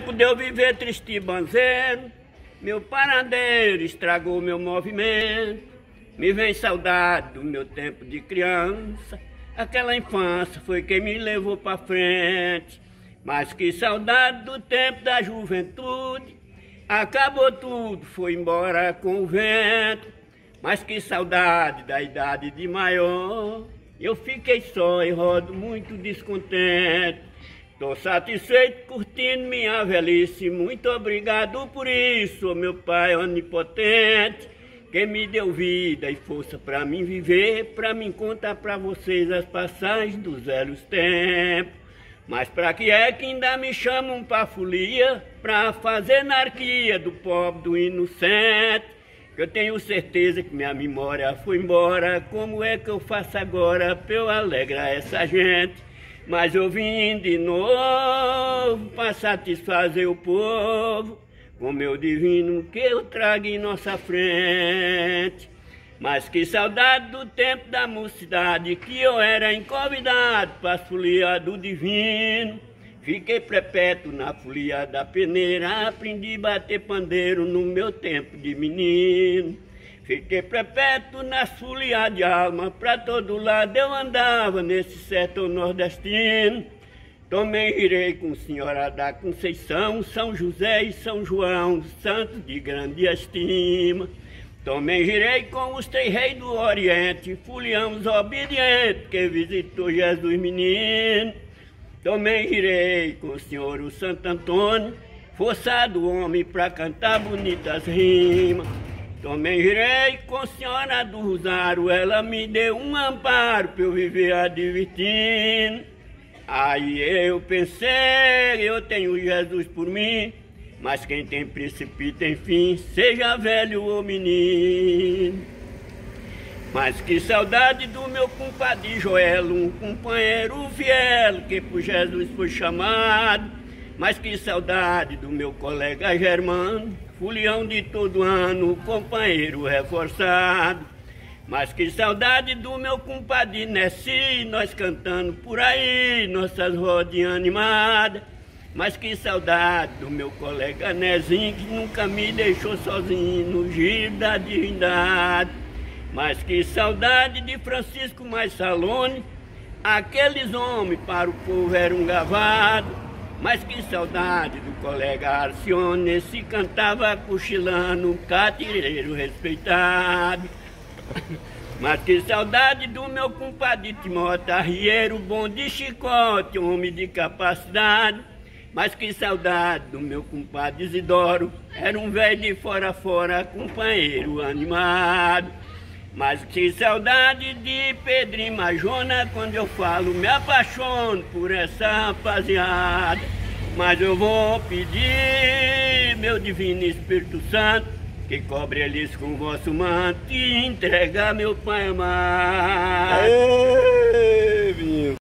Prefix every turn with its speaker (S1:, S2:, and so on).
S1: Deu viver triste e banzeiro, meu paradeiro estragou meu movimento. Me vem saudade do meu tempo de criança, aquela infância foi quem me levou pra frente. Mas que saudade do tempo da juventude, acabou tudo, foi embora com o vento. Mas que saudade da idade de maior, eu fiquei só e rodo muito descontente. Tô satisfeito curtindo minha velhice, muito obrigado por isso, meu pai onipotente, que me deu vida e força para mim viver, para mim contar para vocês as passagens dos velhos tempos. Mas para que é que ainda me chamam pra folia, pra fazer anarquia do pobre, do inocente? Eu tenho certeza que minha memória foi embora, como é que eu faço agora pra eu alegrar essa gente? Mas eu vim de novo para satisfazer o povo com meu divino que eu trago em nossa frente. Mas que saudade do tempo da mocidade que eu era convidado para as folias do divino. Fiquei perpétuo na folia da peneira, aprendi a bater pandeiro no meu tempo de menino. Fiquei perpétuo na folia de alma, pra todo lado eu andava nesse setor nordestino. Também irei com Senhora da Conceição, São José e São João, santos de grande estima. Também irei com os três reis do Oriente, foliamos obedientes, que visitou Jesus menino. Também irei com o Senhor o Santo Antônio, forçado homem pra cantar bonitas rimas. Também irei com a senhora do Rosário, ela me deu um amparo para eu viver advertindo. Aí eu pensei, eu tenho Jesus por mim, mas quem tem princípio tem fim, seja velho ou menino. Mas que saudade do meu compadre Joel, um companheiro fiel que por Jesus foi chamado. Mas que saudade do meu colega Germano, Fulião de todo ano, companheiro reforçado. Mas que saudade do meu compadre Nessi, nós cantando por aí, nossas rodinhas animadas. Mas que saudade do meu colega Nezinho, que nunca me deixou sozinho no giro da divindade. Mas que saudade de Francisco Mais Salone, aqueles homens para o povo eram gavados. Mas que saudade do colega Arcione, se cantava cochilando, catireiro respeitado. Mas que saudade do meu compadre Timóteo, arrieiro bom de chicote, homem de capacidade. Mas que saudade do meu compadre Isidoro, era um velho de fora a fora, companheiro animado. Mas que saudade de Pedrinho Majona, quando eu falo, me apaixono por essa rapaziada. Mas eu vou pedir, meu divino Espírito Santo, que cobre eles com vosso manto e entregar meu Pai amado. Aê!